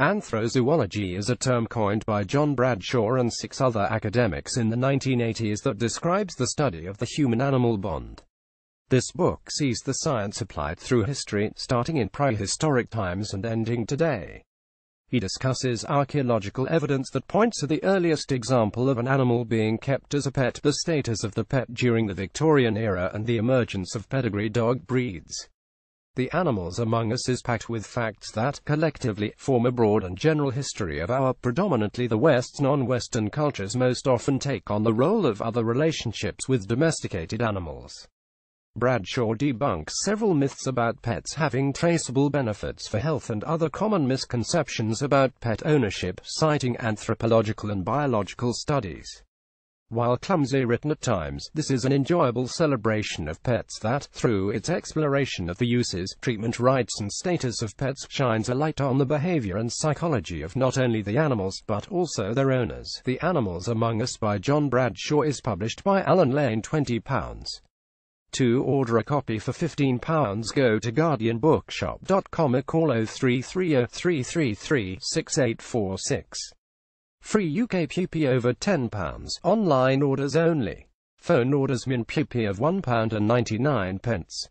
Anthrozoology is a term coined by John Bradshaw and six other academics in the 1980s that describes the study of the human-animal bond. This book sees the science applied through history, starting in prehistoric times and ending today. He discusses archaeological evidence that points to the earliest example of an animal being kept as a pet, the status of the pet during the Victorian era and the emergence of pedigree dog breeds. The Animals Among Us is packed with facts that, collectively, form a broad and general history of our predominantly the West's non-Western cultures most often take on the role of other relationships with domesticated animals. Bradshaw debunks several myths about pets having traceable benefits for health and other common misconceptions about pet ownership, citing anthropological and biological studies. While clumsily written at times, this is an enjoyable celebration of pets that, through its exploration of the uses, treatment rights and status of pets, shines a light on the behavior and psychology of not only the animals, but also their owners. The Animals Among Us by John Bradshaw is published by Allen Lane £20. To order a copy for £15 go to guardianbookshop.com or call 0330 333 6846. Free UK PP over £10. Online orders only. Phone orders min PP of £1.99.